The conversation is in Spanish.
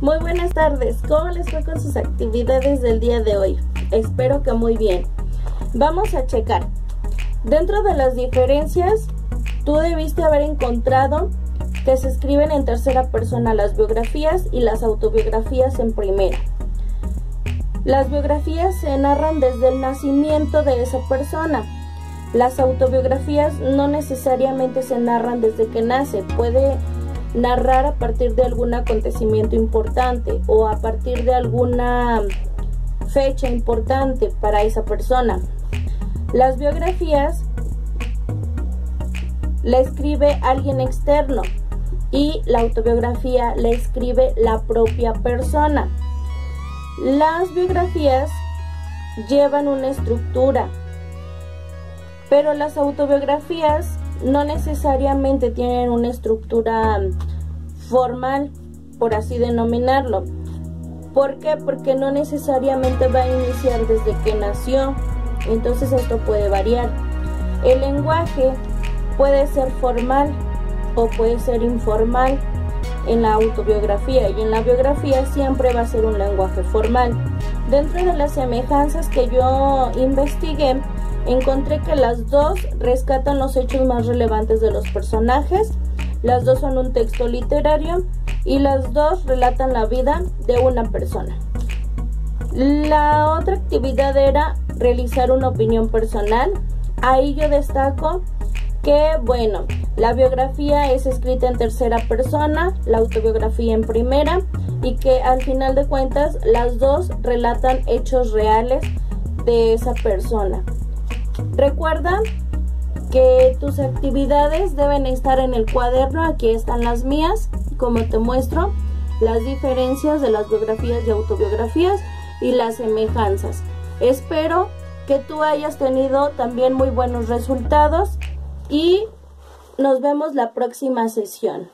Muy buenas tardes, ¿cómo les fue con sus actividades del día de hoy? Espero que muy bien. Vamos a checar. Dentro de las diferencias, tú debiste haber encontrado que se escriben en tercera persona las biografías y las autobiografías en primera. Las biografías se narran desde el nacimiento de esa persona. Las autobiografías no necesariamente se narran desde que nace, puede narrar a partir de algún acontecimiento importante o a partir de alguna fecha importante para esa persona. Las biografías la escribe alguien externo y la autobiografía la escribe la propia persona. Las biografías llevan una estructura, pero las autobiografías no necesariamente tienen una estructura formal, por así denominarlo. ¿Por qué? Porque no necesariamente va a iniciar desde que nació. Entonces esto puede variar. El lenguaje puede ser formal o puede ser informal en la autobiografía y en la biografía siempre va a ser un lenguaje formal. Dentro de las semejanzas que yo investigué, encontré que las dos rescatan los hechos más relevantes de los personajes, las dos son un texto literario y las dos relatan la vida de una persona. La otra actividad era realizar una opinión personal. Ahí yo destaco que, bueno, la biografía es escrita en tercera persona, la autobiografía en primera y que al final de cuentas las dos relatan hechos reales de esa persona. Recuerda que tus actividades deben estar en el cuaderno, aquí están las mías, como te muestro, las diferencias de las biografías y autobiografías y las semejanzas. Espero que tú hayas tenido también muy buenos resultados y nos vemos la próxima sesión.